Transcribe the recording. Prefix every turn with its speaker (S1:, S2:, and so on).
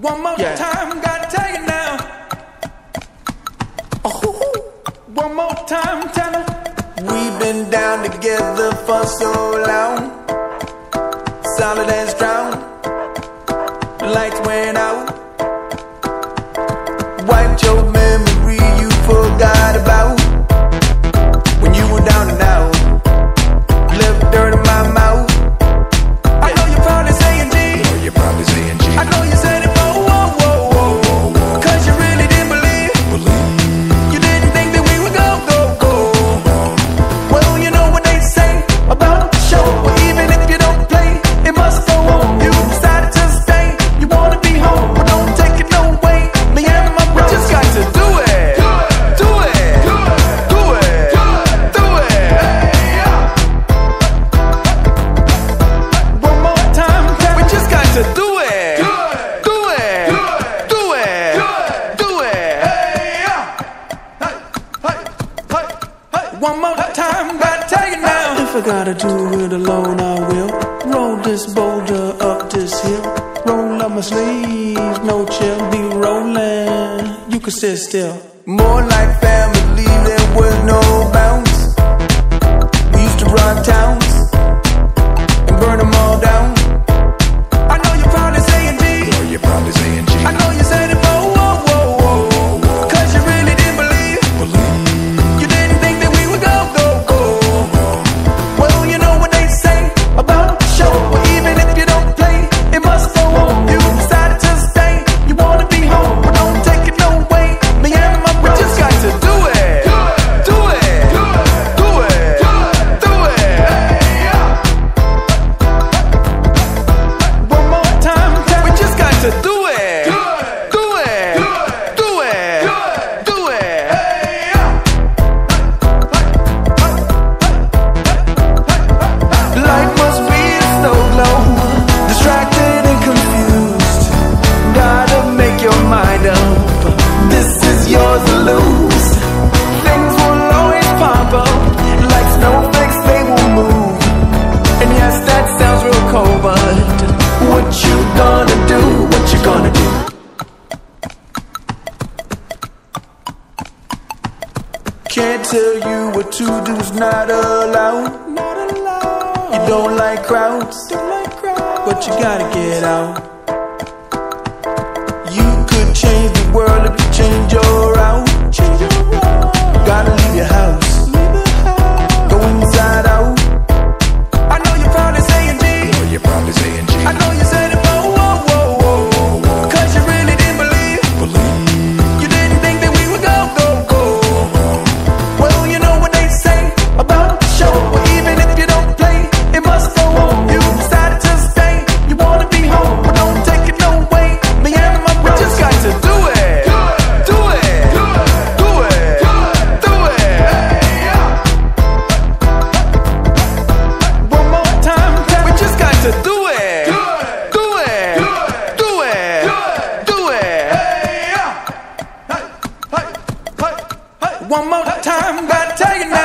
S1: One more
S2: yeah.
S1: time, gotta take it now. Oh, one more time, tell me. We've been down together for so long. Solid as strong. Lights went out. Wiped your one more time, but take it now. If I gotta do it alone, I will. Roll this boulder up this hill. Roll up my sleeves, no chill. Be rolling, you can sit still. More like family. tell you what to is not allowed. Not allowed. You don't like crowds, don't like crowds. but you gotta get out. You could change the world if you change your route. Change your route. Gotta leave your house. one more time by taking